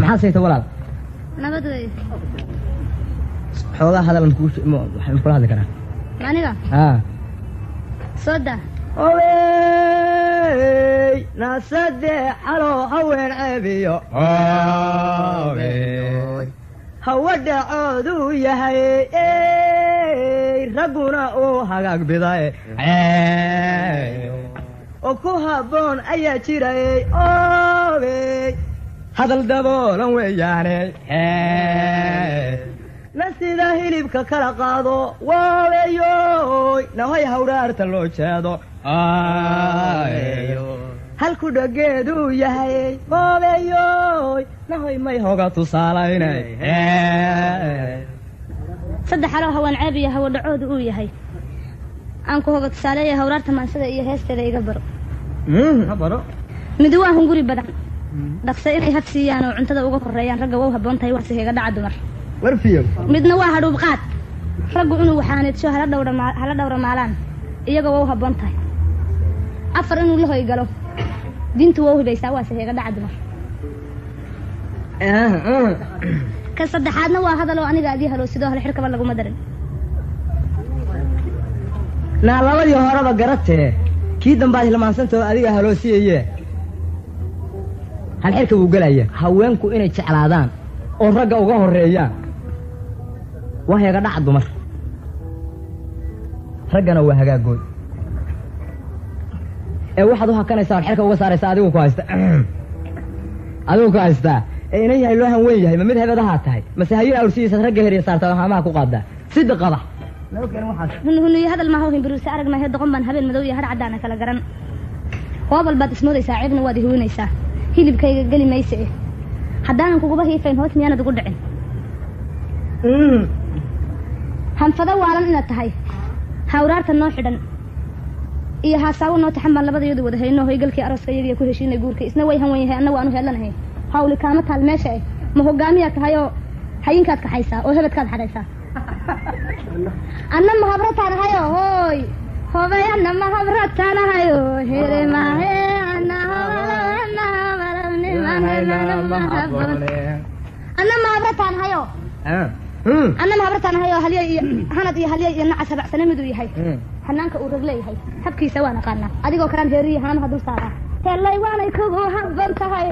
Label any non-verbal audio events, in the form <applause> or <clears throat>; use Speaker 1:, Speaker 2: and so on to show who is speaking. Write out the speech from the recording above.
Speaker 1: maxaa sayta walaal?
Speaker 2: Nabad wey
Speaker 1: xoogaa hadal makuu- ma- waxaan kula hadli karaa
Speaker 2: aniga
Speaker 1: haa.
Speaker 2: Soo daa
Speaker 1: Owey, nasade xalo haween ceebiyo hawa dhacooduu yahay. Ragguna uu hagaag biday. Oo ku habboon ayaa jiray. Owey hadal daboolan weeyaane. Na sida hilibka kala qaado waaweyoy nahoy hawraarta loo jeedo halku dhageeduu yahay waaweyoy nahoy may hoga tusaalaynay
Speaker 2: saddex aloo hawaan ceeb iyo hawo dhacoodu uu yahay. Aan ku hoga tusaaleeya hawraarta maansada iyo heesteeda iga baro.
Speaker 1: Baro.
Speaker 2: Mid waa hunguri badan dhaqse inay hab siiyaan oo cuntada uga koreeyaan ragga wow habboon tahay wax siheega dhaca dumar.
Speaker 1: Warfiyo
Speaker 2: midna waa hadhuub qaad. Raggu inuu waxaaneedsho hala dhawra maa- hala dhawra maalaan iyaga wow habboon tahay afar inuu la hoy galo diintu wow hibaysaa waa siheega dhaca dumar. Ka saddexaadna waa hadaloo aniga adii halo sidoo hale xirkaba laguma darin.
Speaker 1: Naa labadii horeba garatee kii dambaad hilmaansantao adiga haloosiyaye hal xirka wuu gelaya haweenku inay jeclaadaan oo ragga uga horeeyaan waa heega dhaca dumar. Raggana waa hagaagooy. Ee waxaad u hakanaysaa hal xirka uga saaraysaa adigu ku haysta. <clears throat> Adigu ku haystaa ee inan yahay loo han weyn yahay ma mid hebadahaa tahay. Mase hayin awrsidiisaad ragga heriya saartaa haamaha ku qaadaa sida qaba
Speaker 2: hunhunuyo hadal maaha himbiruuse arag maahe doqon baan habeen madow iyo har caddaana kala garan. Hoobal baad ismoodaysaa ceebna waad ihuwinaysaa hilibkayga geli mayse. Haddaanan kuguba hiifayn hoos miyaanad ugu dhicin. Hanfado waalan inaad tahay. Hawraarta noo xidhan. Iyo haasaawo noo taxan baan labadayadu wada hayno hoygalkii arooska iyagiya ku heshiinay guurka. Isna way han wen yahay anna waanu heelanahay hawli kaama taal meesha eh. Ma hogaamiyaad tahay oo hayinkaad kaxaysaa oo hebedkaad xadhaysaa <laughs> anna mahabrataanahayo hooy. Hobay anna mahabrataanahayo here mahabratan hayo ana mahabratan hayo halya hanad iyo halya iyo naca sabac sano miduu yahay xanaanka uu rag leeyahay habkiisa waan aqaanaa adigoo karaan jeeriya hanaamaha dul saaraa helay waanay kogo habban tahay